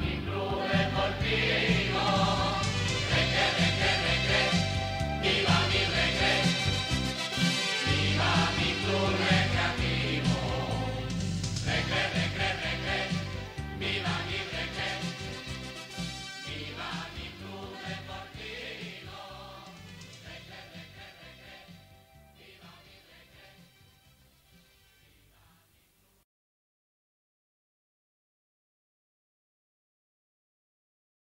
Include por ti.